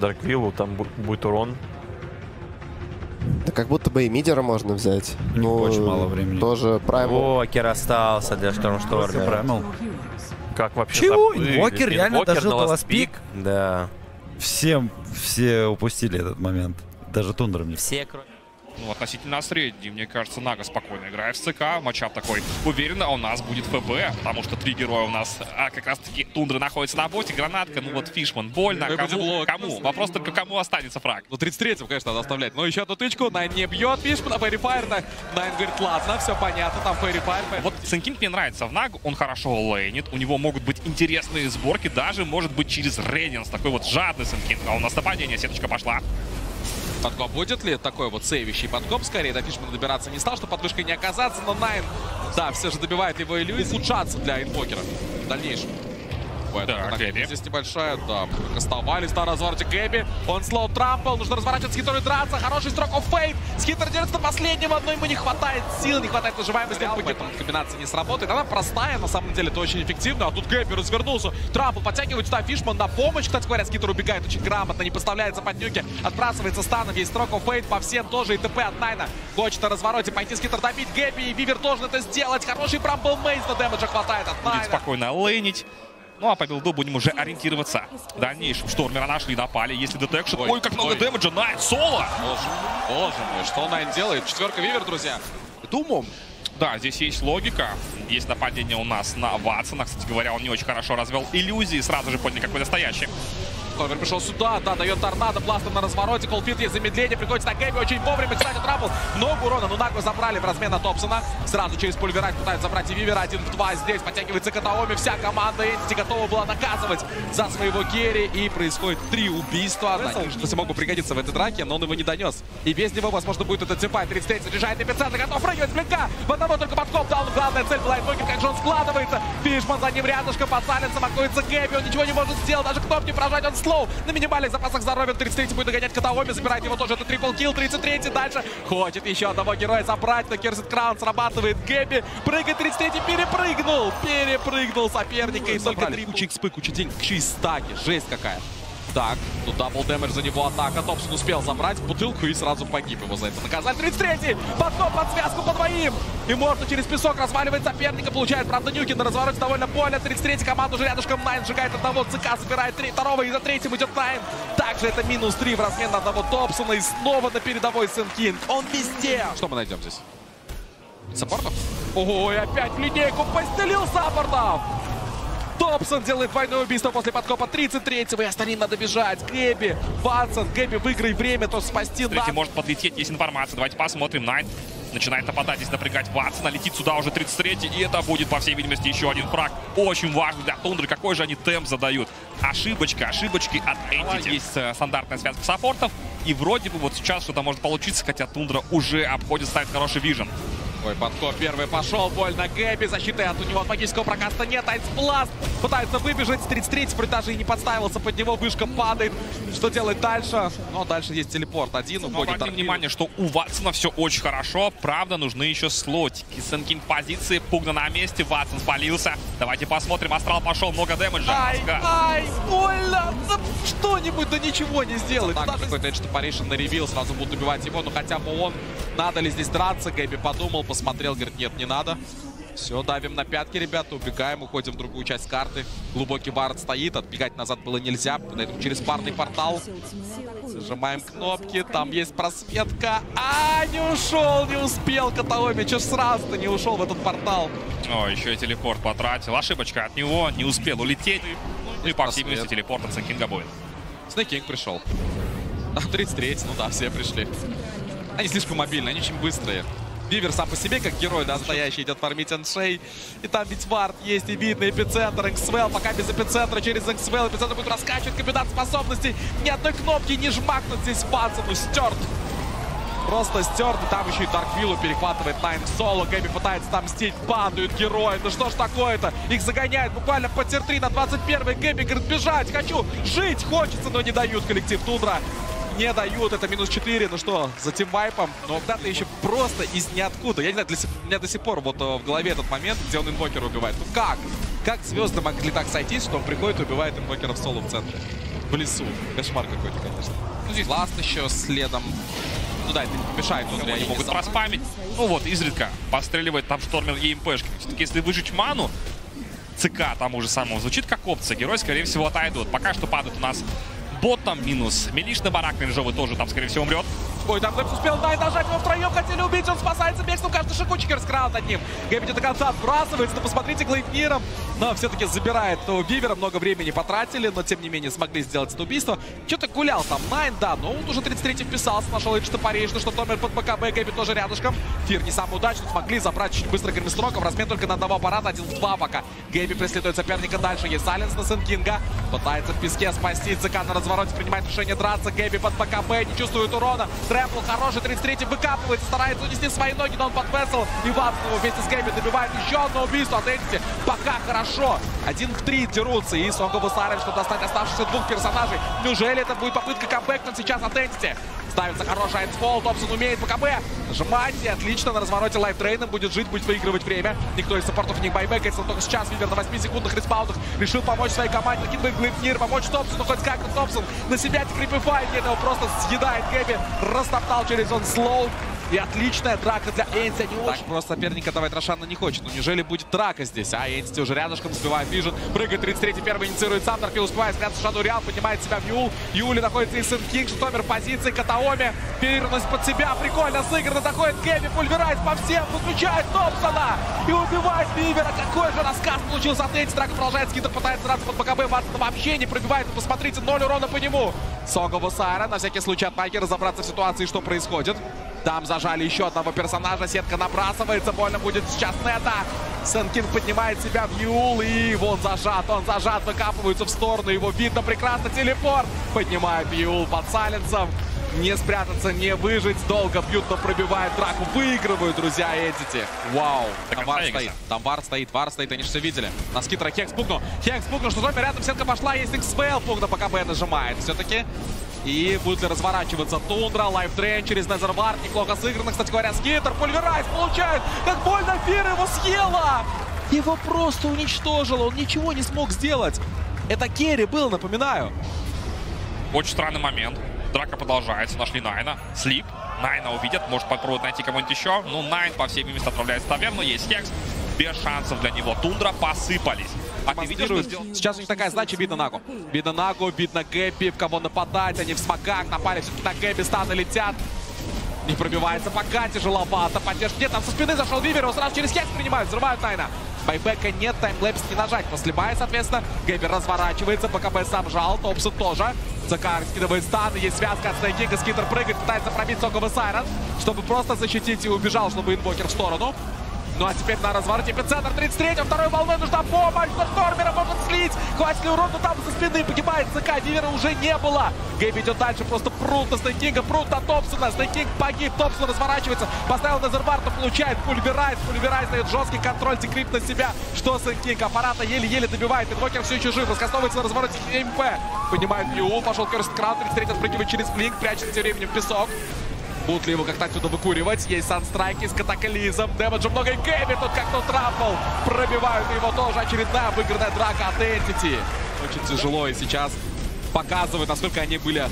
Дарквиллу, там бу- будет урон. Да как будто бы и мидера можно взять. У них очень мало времени. Тоже Прайм. О, Кир остался для Штормштормера. Праймал. Как вообще Чего? Инвокер реально Инвокер дожил до Peak. Ласпик? Да. Всем, все упустили этот момент. Даже Тундра мне. Все, кроме... Ну, относительно средний, мне кажется, Нага спокойно играет в ЦК. Матчап такой. Уверенно, у нас будет ФБ, потому что три героя у нас, а как раз-таки Тундра находится на боте, гранатка, ну вот Фишман, больно. Ну и будет Кому? Кому? Вопрос только кому останется фраг. Ну, 33-м, конечно, надо оставлять. Но еще одну тычку. Найн не бьет. Фишмана, Фэри Файр. Найн говорит, ладно, все понятно. Там Фэри Файр. Вот Сенкинг мне нравится в Нагу, он хорошо лейнит, у него могут быть интересные сборки, даже может быть через Рейдинс, такой вот жадный Сенкинг. А у нас нападение, сеточка пошла. Подкоп будет ли такой вот сейвящий подкоп? Скорее, до Фишмана добираться не стал, чтобы под вышкой не оказаться. Но Найн, да, все же добивает его иллюзии. Улучшаться для инвокера в дальнейшем. Поэтому нагрузка Гэби. здесь небольшая, да. Оставались на развороте Гэби. Он слоу трампл, нужно разворачивать с и драться. Хороший строк оф фейт. Скитер держится последнего, но ему не хватает сил, не хватает выживаемости. Поэтому комбинация не сработает. Она простая, на самом деле, это очень эффективно. А тут Гэби развернулся. Трампл подтягивает сюда Фишман на помощь. Кстати говоря, Скитер убегает очень грамотно, не подставляется под нюки. Отбрасывается станом, есть строк оф фейт по всем тоже. И ТП от Найна. Хочет на развороте пойти Скитер добить Гэби. И Вивер должен это сделать. Хороший прампл мейс, но дэмэджа хватает от Будет Найна. спокойно лейнить. Ну а по билду будем уже ориентироваться. В дальнейшем Штормера нашли, напали. Если детекшн... Ой, Ой, как много ой. дэмэджа! Найт, соло! Боже, боже мой, что Найн делает? Четверка Вивер, друзья. Думаю, Да, здесь есть логика. Есть нападение у нас на Ватсона. Кстати говоря, он не очень хорошо развел иллюзии. Сразу же поняли, какой настоящий. Ковер пришел сюда, да, дает торнадо, бластер на развороте, колфит есть замедление, приходится на Гэби очень вовремя, кстати, трапл, много урона, но Нагу забрали в размен на Топсона, сразу через пульверать пытаются забрать и Вивера, один в два здесь, подтягивается Катаоми, вся команда Энти готова была наказывать за своего керри, и происходит три убийства, Надеюсь, что могут пригодиться в этой драке, но он его не донес, и без него, возможно, будет этот типай, 33 заряжает эпицентр, готов прыгивать с блинка, в одного только подкоп дал, главная цель была инвокер, как же он складывается, Фишман за ним рядышком, под сайленсом находится Гэби, он ничего не может сделать, даже кнопки прожать, он слоу, на минимальных запасах здоровья, 33 будет догонять Катаоми, забирает его тоже, это трипл килл, 33 дальше, хочет еще одного героя забрать, но Керсит Краун срабатывает, Гэби, прыгает 33 перепрыгнул, перепрыгнул соперника, и только три куча экспы, куча денег, стаки, жесть какая. Так, тут double damage за него атака. Топсон успел забрать бутылку и сразу погиб его за это. Наказали 33-й. Подкоп под связку по двоим. И можно через песок разваливать соперника. Получает, правда, Нюки на развороте довольно больно. 33-й команда уже рядышком. Найн сжигает одного. ЦК забирает три, второго. И за третьим идет Найн. Также это минус 3 в размен на одного Топсона. И снова на передовой Sand King. Он везде. Что мы найдем здесь? Саппортов? Ого, опять в линейку постелил саппортов. Топсон делает двойное убийство после подкопа 33-го. И остальным надо бежать. Гэби, Ватсон, Гэби, выиграй время, то спасти Третий надо. может подлететь, есть информация. Давайте посмотрим. Найт начинает нападать, здесь напрягать Ватсона. Летит сюда уже 33-й. И это будет, по всей видимости, еще один фраг. Очень важный для Тундры. Какой же они темп задают. Ошибочка, ошибочки от Entity. Есть э, стандартная связка саппортов. И вроде бы вот сейчас что-то может получиться, хотя Тундра уже обходит, ставит хороший вижен. Ой, подкоп первый пошел, больно Гэби, защиты от у него от магического прокаста нет, Айсбласт пытается выбежать, 33 вроде даже и не подставился под него, вышка падает, что делать дальше? Но дальше есть телепорт, один уходит обратим внимание, что у Ватсона все очень хорошо. Правда, нужны еще слотики. Сенкинг позиции, Пугна на месте, Ватсон спалился. Давайте посмотрим, Астрал пошел, много дэмэджа. Ай, ай, больно! Да что-нибудь, да ничего не сделает. Так, Даже какой-то Edge Separation на ревил, сразу будут убивать его, но хотя бы он, надо ли здесь драться, Гэби подумал, посмотрел, говорит, нет, не надо. Все, давим на пятки, ребята, убегаем, уходим в другую часть карты. Глубокий вард стоит, отбегать назад было нельзя, поэтому через парный портал. Зажимаем кнопки, там есть просветка. А, не ушел, не успел Катаоми, че ж сразу-то не ушел в этот портал. О, еще и телепорт потратил. Ошибочка от него, не успел улететь. Ну и по активности телепорт от Сенкинга будет. Снэкинг пришел. А, 33 ну да, все пришли. Они слишком мобильные, они очень быстрые. Вивер сам по себе, как герой, настоящий, идет фармить эншей. И там ведь вард есть, и видно эпицентр, Инксвелл, пока без эпицентра, через Инксвелл, эпицентр будет раскачивать комбинат способностей. Ни одной кнопки не жмакнуть здесь Ватсону, стерт. Просто стерт, и там еще и Дарквиллу перехватывает в соло. Гэби пытается там мстить, падают герои. Ну что ж такое-то? Их загоняют буквально по тир 3 на 21 Гэби говорит, бежать хочу, жить хочется, но не дают коллектив Тундра. Не дают, это минус 4, ну что, за тимвайпом, но когда-то еще просто из ниоткуда. Я не знаю, для у меня до сих пор вот э, в голове этот момент, где он инвокера убивает. Ну как? Как звезды могли так сойтись, что он приходит и убивает инвокера в соло в центре? в лесу. Кошмар какой-то, конечно. Ну, здесь ласт еще следом. Ну да, это не помешает Тундре. Они могут проспамить. Ну вот, изредка постреливает там штормер и МПшки. Все-таки если выжечь ману, ЦК тому же самому звучит как опция. Герой, скорее всего, отойдут. Пока что падает у нас бот там минус. Милишный барак миржовый тоже там, скорее всего, умрет. Ой, там Гэбс успел Найт нажать, его втроем хотели убить, он спасается бегством, кажется, Шикучикер скрал над ним. Гэббит до конца отбрасывается, но посмотрите Глейпниром, но все-таки забирает того Вивера, много времени потратили, но тем не менее смогли сделать это убийство. Что-то гулял там? Найн, да, но он уже 33 вписался, нашел Эйдж топоречный, что Томер под БКБ, Гэббит тоже рядышком. Фир не самый удачный, смогли забрать чуть быстро Гермистроком, размен только на одного аппарата, один в два пока. Гэби преследует соперника дальше, есть Сайленс на Сенкинга, пытается в песке спасти, ЦК на развороте принимает решение драться, Гэби под БКБ, не чувствует урона, Трэпл хороший, 33 выкапывается, старается унести свои ноги, но он под Вессел и Ватсону вместе с Гэби добивает еще одно убийство от Эдити. Пока хорошо. Один в три дерутся и Сонго высаривает, чтобы достать оставшихся двух персонажей. Неужели это будет попытка камбэкнуть сейчас от Эдити? Ставится хороший айнсфол, Топсон умеет БКБ. Нажимать, и отлично, на развороте лайфтрейном будет жить, будет выигрывать время. Никто из саппортов не байбекается, только сейчас Вивер на 8 секундных респаунтах решил помочь своей команде, накидывает Глейпнир, помочь Топсону, хоть как-то Топсон на себя крипифай, нет, его просто съедает Гэби, растоптал через он слоу. И отличная драка для Энси. Они так просто соперника давать Рошана не хочет. Ну неужели будет драка здесь? А Энси уже рядышком сбивает Вижен. Прыгает 33-й первый инициирует сам. Торфил успевает спрятаться Шаду Реал. Поднимает себя в Юл. Юли находится и Сын Кинг. Штомер позиции. Катаоми. Перенос под себя. Прикольно сыграно. Заходит Кеви. Пульверайз по всем. Выключает Томпсона. И убивает Вивера. Какой же рассказ получился от Энси. Драка продолжает. Скитер пытается драться под БКБ. Ватсон вообще не пробивает. Посмотрите, 0 урона по нему. Сога Сайра. На всякий случай от Майки разобраться в ситуации, что происходит. Там зажали еще одного персонажа. Сетка набрасывается. Больно будет сейчас Нета. Сенкин поднимает себя в Юл. И вон зажат. Он зажат. Выкапываются в сторону. Его видно прекрасно. Телепорт. Поднимает Юл под Сайленсом. Не спрятаться, не выжить. Долго бьют, но пробивает драку. Выигрывают, друзья, Эдити. Вау. Там вар стоит. Там вар стоит. Вар стоит. Они же все видели. На скитера Хекс пукнул. Хекс пукнул, что зомби рядом. Сетка пошла. Есть XPL. Пукна пока Б нажимает. Все-таки и будет ли разворачиваться Тундра, лайфтрейн через Незервар. Неплохо сыграно, кстати говоря, Скитер. Пульверайз получает. Как больно Фир его съела. Его просто уничтожила. Он ничего не смог сделать. Это керри был, напоминаю. Очень странный момент. Драка продолжается. Нашли Найна. Sleep. Найна увидят. Может попробовать найти кого-нибудь еще. Ну, Найн по всей видимости отправляется в таверну. Есть Hex. Без шансов для него. Тундра посыпались. Сделал? Сейчас у них такая задача, видно Нагу. Видно Нагу, видно Гэбби, в кого нападать. Они в смоках напали все-таки на Гэбби, станы летят. Не пробивается пока, тяжеловато. Поддержка нет, там со спины зашел Вивер, его сразу через hex принимают, взрывают Найна. Байбека нет, таймлэпс не нажать. После бая, соответственно, Гэбер разворачивается, БКБ сам жал, Топсон тоже. Закар скидывает стан, есть связка от Снайкинга, Скитер прыгает, пытается пробить Соковый Сайрон, чтобы просто защитить и убежал, чтобы инвокер в сторону. Ну а теперь на развороте эпицентр 33 второй волной нужна помощь, но Штормера может слить. Хватит ли урона там со спины погибает ЦК, Вивера уже не было. Гейб идет дальше, просто прут на Снейкинга, прут на Топсона. Снейкинг погиб, Топсон разворачивается, поставил Незервар, то получает пульверайз. Пульверайз дает жесткий контроль, декрип на себя. Что Снейкинг? Аппарата еле-еле добивает. Инвокер все еще жив, раскастовывается на развороте МП. Поднимает Ю, пошел Керст Краун, 33 отпрыгивает через блинк, прячется тем временем песок. Будут ли его как-то отсюда выкуривать? Есть санстрайки с катаклизом. Дэмэджа много и Кэби тут как-то трапнул. Пробивают его тоже. Очередная выигранная драка от Entity. Очень тяжело и сейчас показывают, насколько они были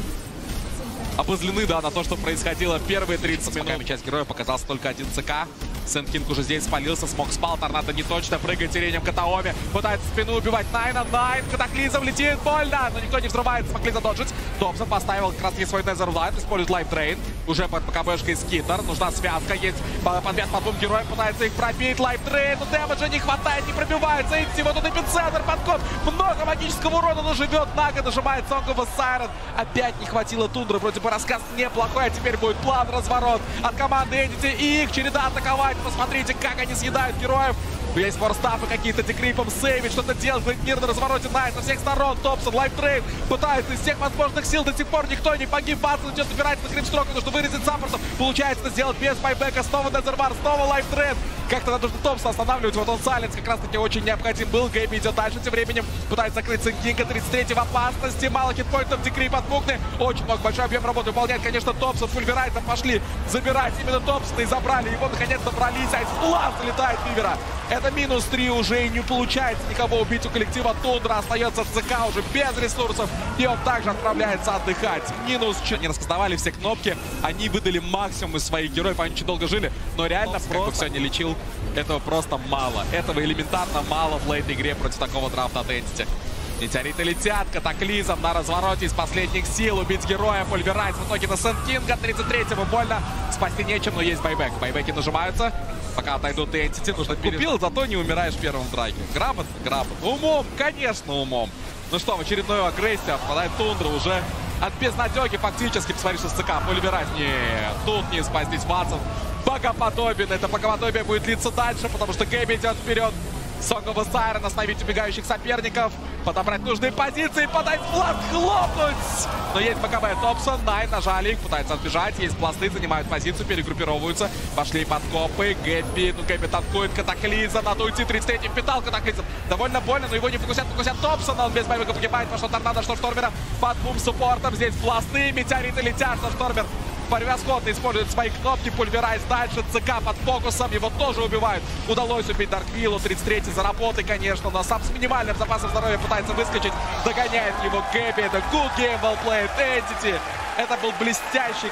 обозлены, да, на то, что происходило первые 30 минут. часть героя показался только один ЦК. Сент-Кинг уже здесь спалился, смог спал, торнадо не точно, прыгает тирением Катаоми, пытается спину убивать Найна, Найн, катаклизм летит, больно, но никто не взрывает, смогли задоджить. Добсон поставил как свой Незер Лайт, использует лайфтрейн, уже под КБшкой скитер, нужна связка, есть подвес по двум героям, пытается их пробить, лайфтрейн, но дэмэджа не хватает, не пробивается, и вот тут эпицентр, подкоп, много магического урона, но живет, Нага нажимает Сонгова Сайрон, опять не хватило тундры, вроде бы рассказ неплохой, а теперь будет план разворот от команды Эдити и их череда атаковать. Посмотрите, как они съедают героев. Есть форстафы какие-то, декрипом сейвить, что-то делать. Мир на развороте Найт со всех сторон. Топсон, лайфтрейн пытается из всех возможных сил. До сих пор никто не погиб. Батсон идет собирается на крипстроку, нужно вырезать саппортов. Получается это сделать без байбека. Снова Дезервар, снова лайфтрейн. Как-то надо Томпса останавливать. Вот он Сайленс как раз таки очень необходим был. Гэби идет дальше. Тем временем пытается закрыть Синкинга. 33 в опасности. Мало хитпоинтов. Декрип от Мукны. Очень много. Большой объем работы выполняет, конечно, Томпсон. Фульверайзом пошли забирать именно Томпсона и забрали его. Наконец добрались. Айсплан залетает Вивера. Это минус 3 уже и не получается никого убить у коллектива Тундра. Остается ЦК уже без ресурсов. И он также отправляется отдыхать. Минус 4. Они распознавали все кнопки. Они выдали максимум из своих героев. Они очень долго жили. Но реально, как бы все не лечил, этого просто мало. Этого элементарно мало в лейт игре против такого драфта от Entity. Метеориты летят, катаклизм на развороте из последних сил. Убить героя, пульверайз в итоге на Сент-Кинга. 33-му больно. Спасти нечем, но есть байбек. Байбеки нажимаются. Пока отойдут Entity, нужно Купил, зато не умираешь в первом драке. Грамотно, грамотно. Умом, конечно, умом. Ну что, в очередную агрессию впадает Тундра уже от безнадеги фактически. Посмотри, что с ЦК. Пульверайз. Нет, тут не спастись Ватсон. Богоподобен. Это богоподобие будет длиться дальше, потому что Гэби идет вперед. Сонговый Сайрон остановить убегающих соперников. Подобрать нужные позиции. Подать пласт, хлопнуть. Но есть БКБ Топсон. Найн нажали их. Пытаются отбежать. Есть пласты. Занимают позицию. Перегруппировываются. Пошли подкопы. Гэби. Ну, Гэби танкует. Катаклизм. Надо уйти. 33-й впитал Катаклизм. Довольно больно, но его не фокусят. Фокусят Топсона. Он без боевика погибает. Пошел торнадо, что Штормера. Под бум суппортом. Здесь пласты. Метеориты летят. Что Штормер превосходно использует свои кнопки. Пульверайз дальше. ЦК под фокусом. Его тоже убивают. Удалось убить Дарквиллу. 33-й за работой, конечно. Но сам с минимальным запасом здоровья пытается выскочить. Догоняет его Гэби. Это good game, well played. Entity. Это был блестящий